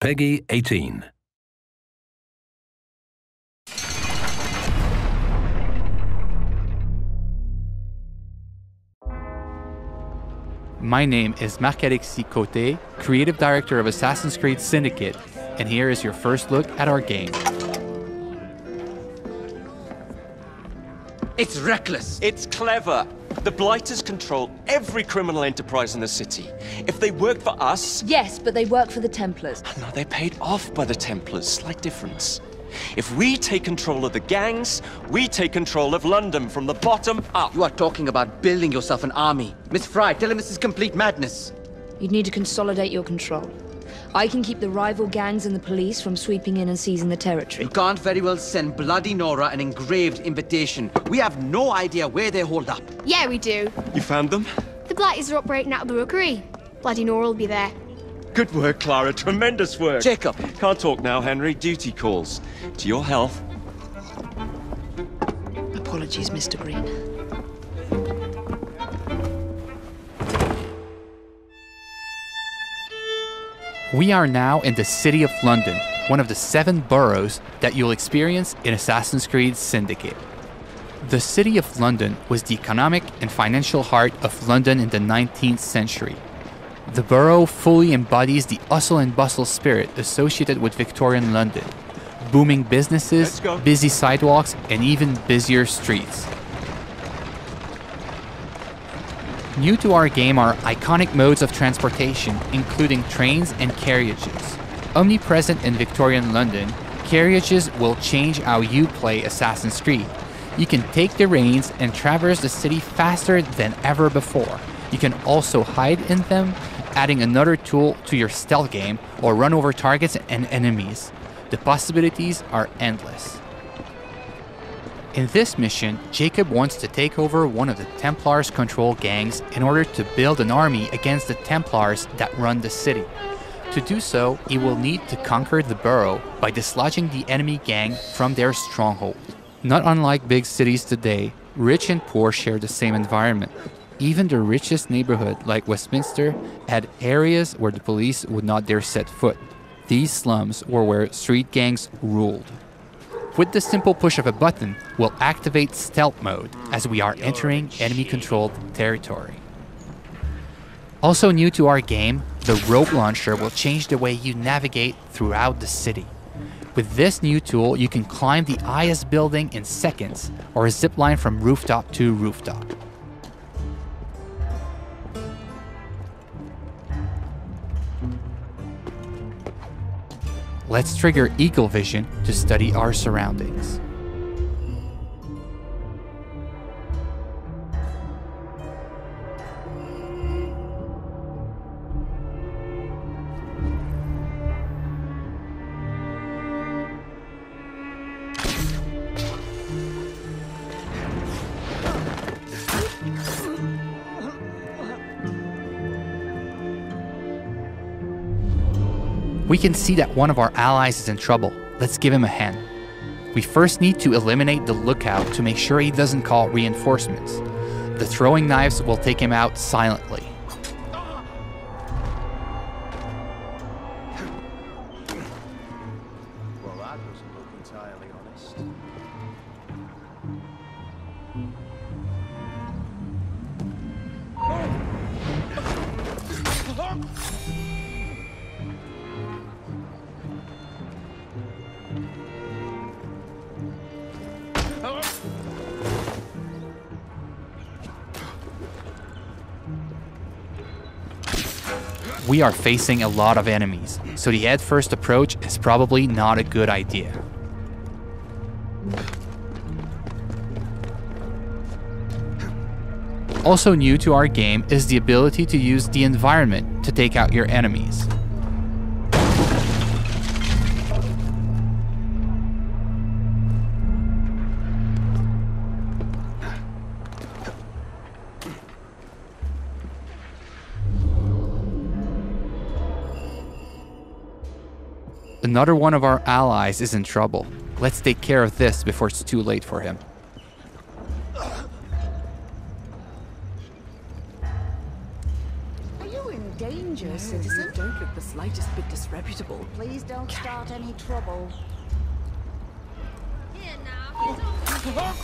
PEGI 18. My name is Marc-Alexis Côté, Creative Director of Assassin's Creed Syndicate, and here is your first look at our game. It's reckless. It's clever. The Blighters control every criminal enterprise in the city. If they work for us, Yes, but they work for the Templars. no, they're paid off by the Templars. Slight difference. If we take control of the gangs, we take control of London from the bottom up. You are talking about building yourself an army. Miss Fry, tell him this is complete madness. You'd need to consolidate your control. I can keep the rival gangs and the police from sweeping in and seizing the territory. You can't very well send Bloody Nora an engraved invitation. We have no idea where they hold up. Yeah, we do. You found them? The Blighters are operating out of the rookery. Bloody Nora will be there. Good work, Clara. Tremendous work. Jacob. Can't talk now, Henry. Duty calls. To your health. Apologies, Mr. Green. We are now in the City of London, one of the seven boroughs that you'll experience in Assassin's Creed Syndicate. The City of London was the economic and financial heart of London in the 19th century. The borough fully embodies the hustle and bustle spirit associated with Victorian London booming businesses, busy sidewalks, and even busier streets. New to our game are iconic modes of transportation, including trains and carriages. Omnipresent in Victorian London, carriages will change how you play Assassin's Creed. You can take the reins and traverse the city faster than ever before. You can also hide in them, adding another tool to your stealth game, or run over targets and enemies. The possibilities are endless. In this mission, Jacob wants to take over one of the Templars' control gangs in order to build an army against the Templars that run the city. To do so, he will need to conquer the borough by dislodging the enemy gang from their stronghold. Not unlike big cities today, rich and poor share the same environment. Even the richest neighborhood, like Westminster, had areas where the police would not dare set foot. These slums were where street gangs ruled. With the simple push of a button, we'll activate stealth mode as we are entering enemy controlled territory. Also new to our game, the rope launcher will change the way you navigate throughout the city. With this new tool, you can climb the highest building in seconds or a zip line from rooftop to rooftop. Let's trigger Eagle Vision to study our surroundings. We can see that one of our allies is in trouble. Let's give him a hand. We first need to eliminate the lookout to make sure he doesn't call reinforcements. The throwing knives will take him out silently. We are facing a lot of enemies, so the head first approach is probably not a good idea. Also new to our game is the ability to use the environment to take out your enemies. Another one of our allies is in trouble. Let's take care of this before it's too late for him. Are you in danger? danger, citizen. You don't look the slightest bit disreputable. Please don't start any trouble. Now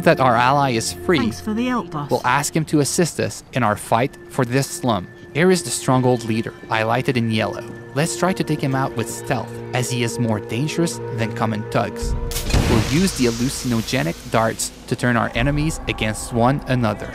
that our ally is free, for the help, we'll ask him to assist us in our fight for this slum. Here is the stronghold leader, highlighted in yellow. Let's try to take him out with stealth, as he is more dangerous than common thugs. We'll use the hallucinogenic darts to turn our enemies against one another.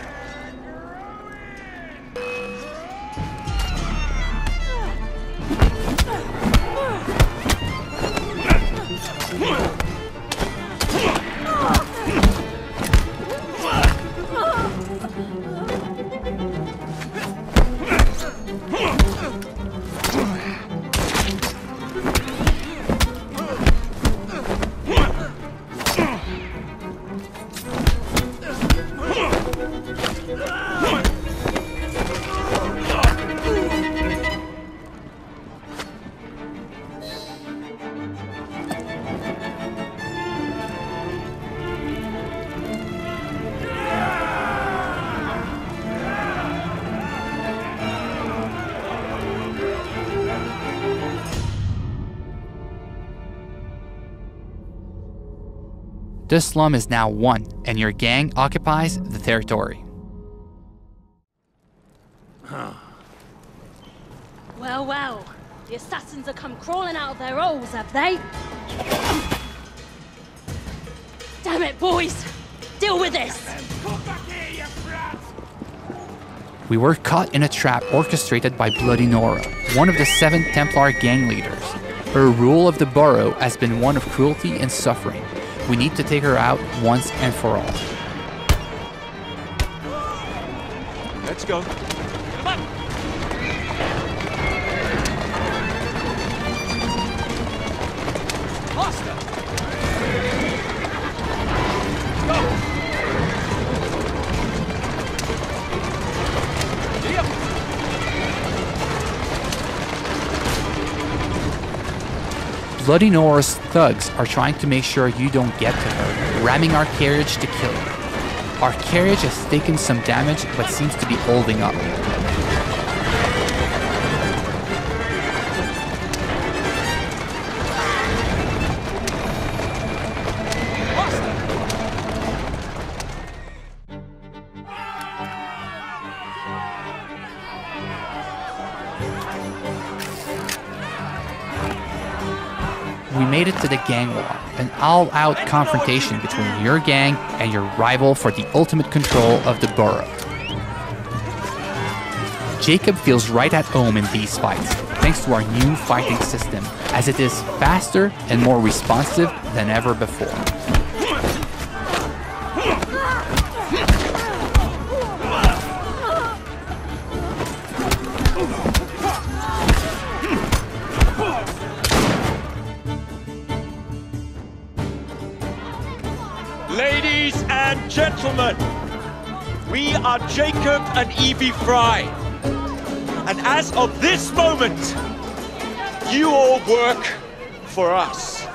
This slum is now one, and your gang occupies the territory. Well, well. The assassins have come crawling out of their holes, have they? Damn it, boys! Deal with this! We were caught in a trap orchestrated by Bloody Nora, one of the seven Templar gang leaders. Her rule of the borough has been one of cruelty and suffering. We need to take her out once and for all. Let's go. Bloody Nora's thugs are trying to make sure you don't get to her, ramming our carriage to kill her. Our carriage has taken some damage but seems to be holding up. To the gang war, an all out confrontation between your gang and your rival for the ultimate control of the borough. Jacob feels right at home in these fights, thanks to our new fighting system, as it is faster and more responsive than ever before. Ladies and gentlemen, we are Jacob and Evie Fry. And as of this moment, you all work for us.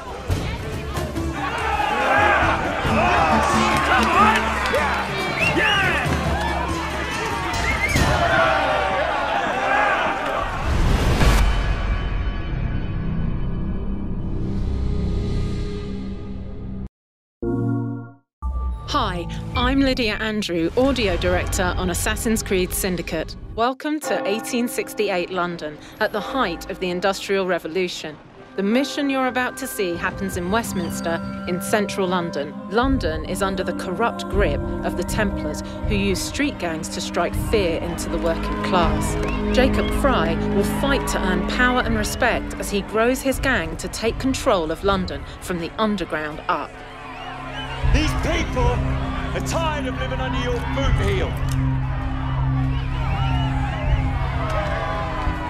Hi, I'm Lydia Andrew, audio director on Assassin's Creed Syndicate. Welcome to 1868 London, at the height of the Industrial Revolution. The mission you're about to see happens in Westminster, in central London. London is under the corrupt grip of the Templars, who use street gangs to strike fear into the working class. Jacob Fry will fight to earn power and respect as he grows his gang to take control of London from the underground up. These people are tired of living under your boot heel.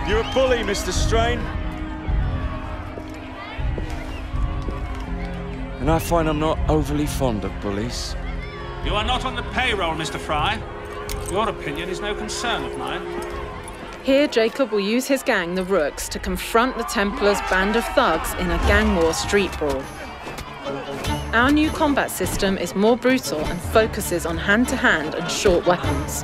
You're a bully, Mr. Strain. And I find I'm not overly fond of bullies. You are not on the payroll, Mr. Fry. Your opinion is no concern of mine. Here, Jacob will use his gang, the Rooks, to confront the Templars' band of thugs in a gang war street brawl. Our new combat system is more brutal and focuses on hand to hand and short weapons.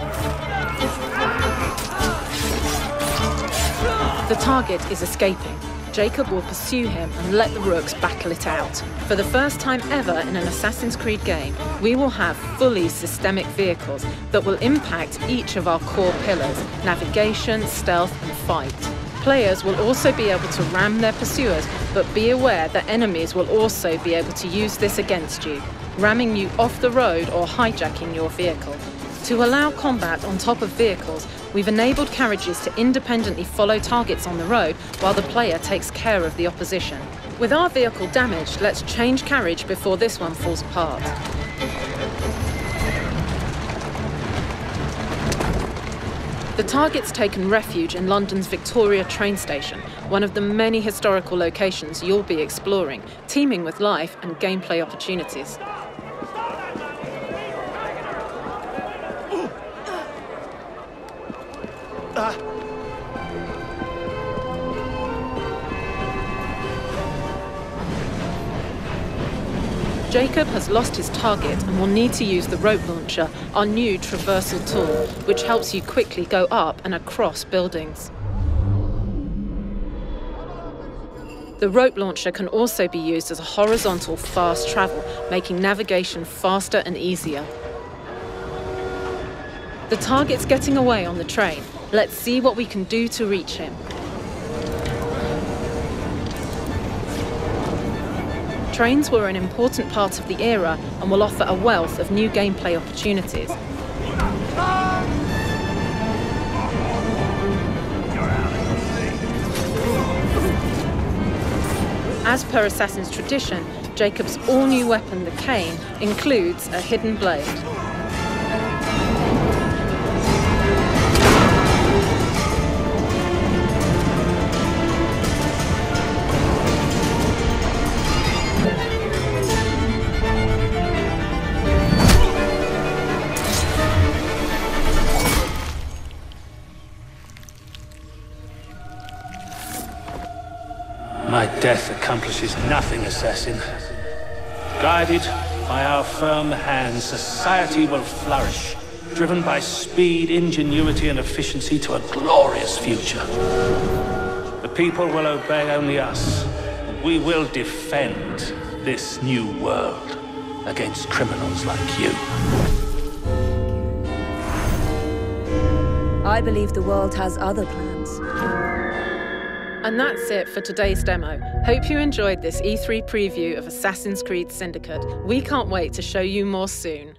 The target is escaping. Jacob will pursue him and let the Rooks battle it out. For the first time ever in an Assassin's Creed game, we will have fully systemic vehicles that will impact each of our core pillars navigation, stealth, and fight. Players will also be able to ram their pursuers, but be aware that enemies will also be able to use this against you, ramming you off the road or hijacking your vehicle. To allow combat on top of vehicles, we've enabled carriages to independently follow targets on the road while the player takes care of the opposition. With our vehicle damaged, let's change carriage before this one falls apart. The target's taken refuge in London's Victoria train station, one of the many historical locations you'll be exploring, teeming with life and gameplay opportunities. Ah. Jacob has lost his target and will need to use the rope launcher, our new traversal tool, which helps you quickly go up and across buildings. The rope launcher can also be used as a horizontal fast travel, making navigation faster and easier. The target's getting away on the train. Let's see what we can do to reach him. Trains were an important part of the era and will offer a wealth of new gameplay opportunities. As per Assassin's tradition, Jacob's all-new weapon, the cane, includes a hidden blade. Death accomplishes nothing, assassin. Guided by our firm hands, society will flourish, driven by speed, ingenuity, and efficiency to a glorious future. The people will obey only us. We will defend this new world against criminals like you. I believe the world has other plans. And that's it for today's demo. Hope you enjoyed this E3 preview of Assassin's Creed Syndicate. We can't wait to show you more soon.